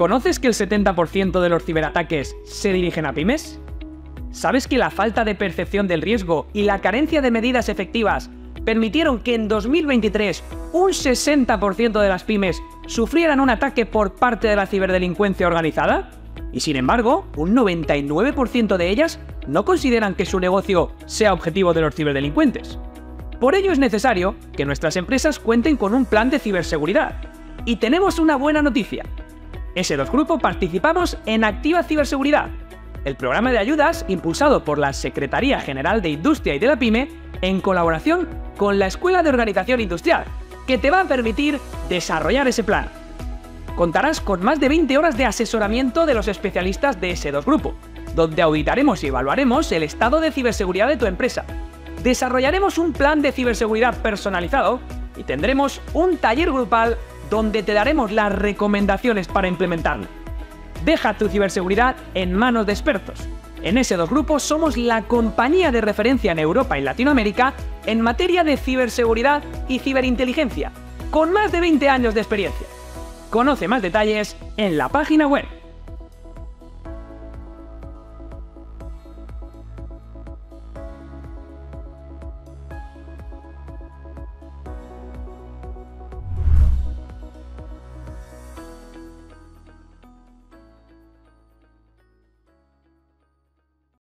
¿Conoces que el 70% de los ciberataques se dirigen a pymes? ¿Sabes que la falta de percepción del riesgo y la carencia de medidas efectivas permitieron que en 2023 un 60% de las pymes sufrieran un ataque por parte de la ciberdelincuencia organizada? Y sin embargo, un 99% de ellas no consideran que su negocio sea objetivo de los ciberdelincuentes. Por ello es necesario que nuestras empresas cuenten con un plan de ciberseguridad. Y tenemos una buena noticia. S2 Grupo participamos en Activa Ciberseguridad, el programa de ayudas impulsado por la Secretaría General de Industria y de la PyME en colaboración con la Escuela de Organización Industrial, que te va a permitir desarrollar ese plan. Contarás con más de 20 horas de asesoramiento de los especialistas de S2 Grupo, donde auditaremos y evaluaremos el estado de ciberseguridad de tu empresa desarrollaremos un plan de ciberseguridad personalizado y tendremos un taller grupal donde te daremos las recomendaciones para implementarlo. Deja tu ciberseguridad en manos de expertos. En S2 Grupos somos la compañía de referencia en Europa y Latinoamérica en materia de ciberseguridad y ciberinteligencia, con más de 20 años de experiencia. Conoce más detalles en la página web